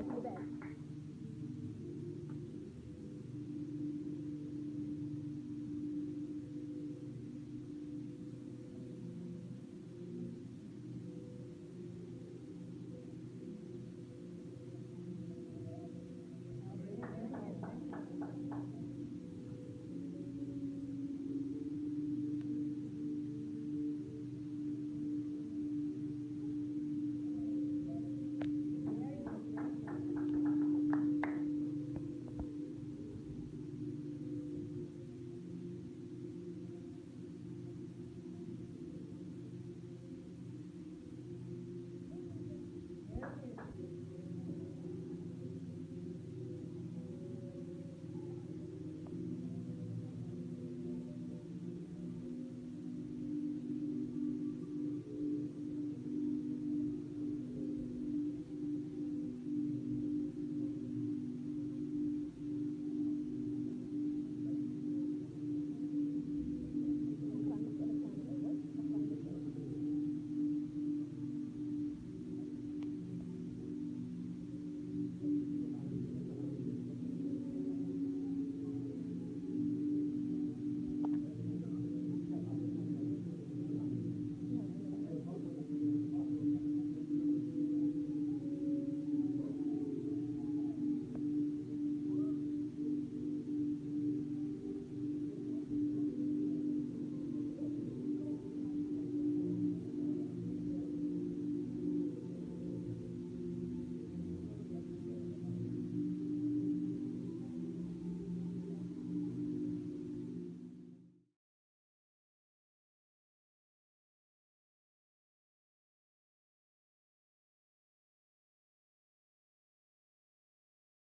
här, sånt där.